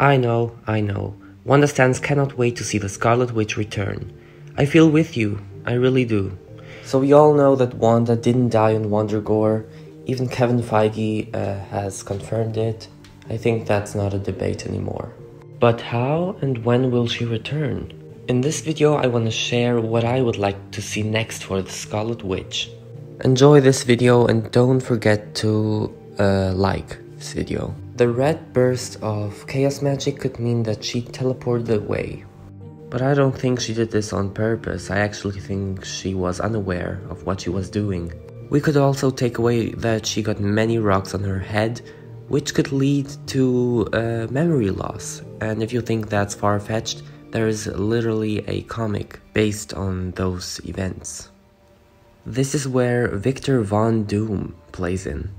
I know, I know. Wanda Stans cannot wait to see the Scarlet Witch return. I feel with you, I really do. So we all know that Wanda didn't die on Wundagore. Even Kevin Feige uh, has confirmed it. I think that's not a debate anymore. But how and when will she return? In this video I want to share what I would like to see next for the Scarlet Witch. Enjoy this video and don't forget to uh, like video. The red burst of chaos magic could mean that she teleported away. But I don't think she did this on purpose, I actually think she was unaware of what she was doing. We could also take away that she got many rocks on her head, which could lead to uh, memory loss. And if you think that's far-fetched, there is literally a comic based on those events. This is where Victor Von Doom plays in.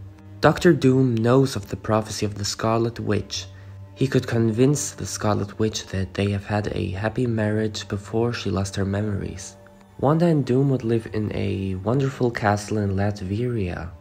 Doctor Doom knows of the prophecy of the Scarlet Witch. He could convince the Scarlet Witch that they have had a happy marriage before she lost her memories. Wanda and Doom would live in a wonderful castle in Latveria,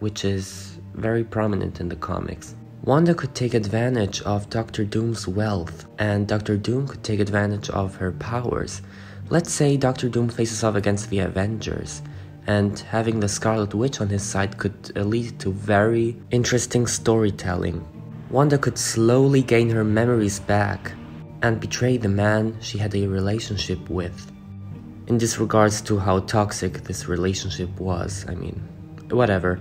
which is very prominent in the comics. Wanda could take advantage of Doctor Doom's wealth, and Doctor Doom could take advantage of her powers. Let's say Doctor Doom faces off against the Avengers and having the Scarlet Witch on his side could uh, lead to very interesting storytelling. Wanda could slowly gain her memories back and betray the man she had a relationship with. In this regards to how toxic this relationship was, I mean, whatever.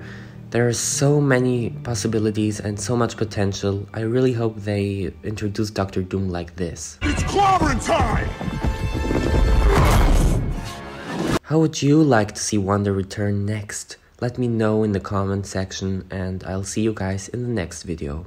There are so many possibilities and so much potential. I really hope they introduce Doctor Doom like this. It's clobbering time! How would you like to see Wanda return next? Let me know in the comment section and I'll see you guys in the next video.